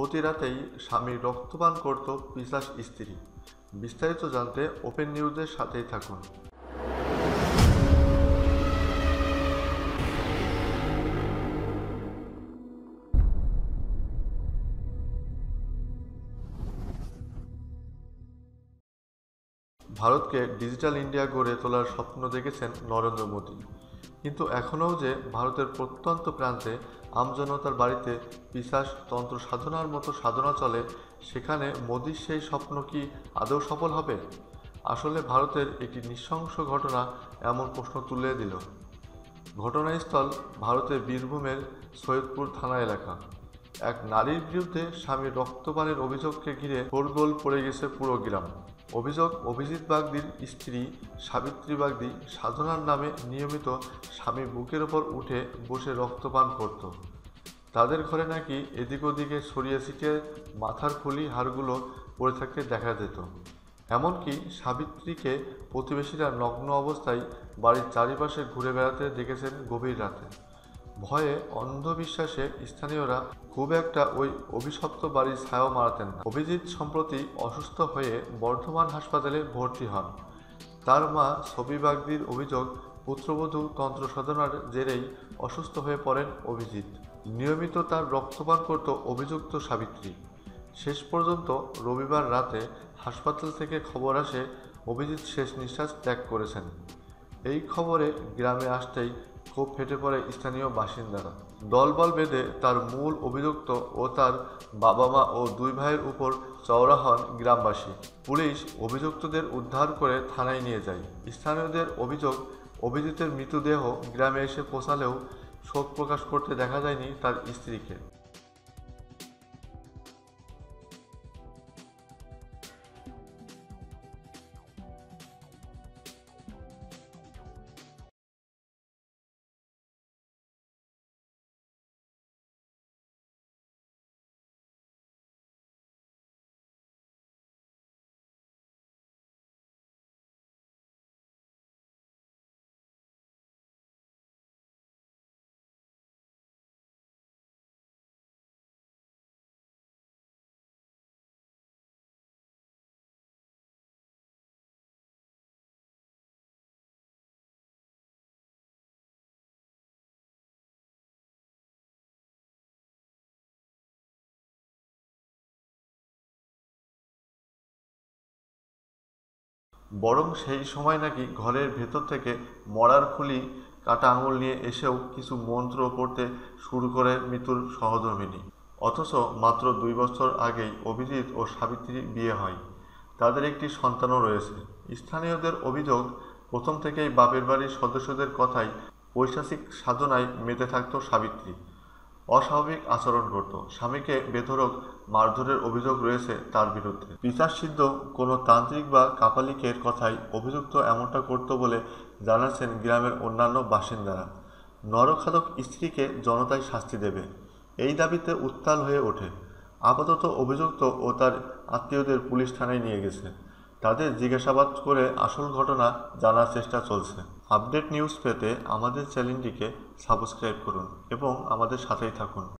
প্রতি রাতেই স্বামীর রক্তপান করত পিসাস স্ত্রী। বিস্তারিত জানতে ওপেন নিউজের সাথেই থাকুন। ভারতকে ডিজিটাল ইন্ডিয়া গড়ে তোলার স্বপ্ন দেখেছেন নরেন্দ্র মোদী। কিন্তু এখনও যে ভারতের প্রত্যন্ত প্রান্তে আমজনতার বাড়িতে পিসাস তন্ত্র সাধনার মতো সাধনা চলে, সেখানে মোদীর সেই স্বপ্ন কি আদৌ সফল হবে? আসলে ভারতের একটি নৃশংস ঘটনা এমন প্রশ্ন তুলে দিল। ঘটনাস্থল ভারতের বীরভূমের সৈয়দপুর থানা এলাকা। এক নারীর বিরুদ্ধে স্বামীর রক্তপানের অভিযোগকে ঘিরে শোরগোল পড়ে গেছে পুরো গ্রাম। অভিযোগ, অভিজিৎ বাগদির স্ত্রী সাবিত্রী বাগদি সাধনার নামে নিয়মিত স্বামী বুকের ওপর উঠে বসে রক্তপান করত। তাদের ঘরে নাকি এদিক ওদিকে ছড়িয়ে মাথার খুলি হাড়গুলো পড়ে থাকতে দেখা যেত। এমনকি সাবিত্রীকে প্রতিবেশীরা নগ্ন অবস্থায় বাড়ির চারিপাশে ঘুরে বেড়াতে দেখেছেন গভীর রাতে। ভয়ে অন্ধবিশ্বাসে স্থানীয়রা খুব একটা ওই অভিশপ্ত বাড়ির ছায়াও মারাতেন না। অভিজিৎ সম্প্রতি অসুস্থ হয়ে বর্ধমান হাসপাতালে ভর্তি হন। তার মা ছবি বাগদির অভিযোগ, পুত্রবধূ তন্ত্র সাধনার জেরেই অসুস্থ হয়ে পড়েন অভিজিৎ। নিয়মিত তার রক্তপান করত অভিযুক্ত সাবিত্রী। শেষ পর্যন্ত রবিবার রাতে হাসপাতাল থেকে খবর আসে, অভিজিৎ শেষ নিঃশ্বাস ত্যাগ করেছেন। এই খবরে গ্রামে আসতেই ক্ষোভ ফেটে পড়ে স্থানীয় বাসিন্দারা। দলবল বেঁধে তার মূল অভিযুক্ত ও তার বাবা মা ও দুই ভাইয়ের উপর চওড়া হন গ্রামবাসী। পুলিশ অভিযুক্তদের উদ্ধার করে থানায় নিয়ে যায়। স্থানীয়দের অভিযোগ অভিজিতের মৃতদেহ গ্রামে এসে পৌঁছালেও শোক প্রকাশ করতে দেখা যায়নি তার স্ত্রীকে। বরং সেই সময় নাকি ঘরের ভেতর থেকে মরার খুলি কাটা আঙুল নিয়ে এসেও কিছু মন্ত্র পড়তে শুরু করে মৃত্যুর সহধর্মিনী অথচ মাত্র দুই বছর আগেই অভিজিৎ ও সাবিত্রীর বিয়ে হয়। তাদের একটি সন্তানও রয়েছে। স্থানীয়দের অভিযোগ, প্রথম থেকেই বাপের বাড়ির সদস্যদের কথায় পৈশাচিক সাধনায় মেতে থাকত সাবিত্রী। অস্বাভাবিক আচরণ করত স্বামীকে বেধরক মারধরের অভিযোগ রয়েছে তার বিরুদ্ধে। পিসার সিদ্ধ কোনো তান্ত্রিক বা কাপালিকের কথাই অভিযুক্ত এমনটা করত বলে জানাচ্ছেন গ্রামের অন্যান্য বাসিন্দারা। নরখাদক স্ত্রীকে জনতাই শাস্তি দেবে, এই দাবিতে উত্তাল হয়ে ওঠে। আপাতত অভিযুক্ত ও তার আত্মীয়দের পুলিশ থানায় নিয়ে গেছে। তাদের জিজ্ঞাসাবাদ করে আসল ঘটনা জানার চেষ্টা চলছে। আপডেট নিউজ পেতে আমাদের চ্যানেলটিকে সাবস্ক্রাইব করুন এবং আমাদের সাথেই থাকুন।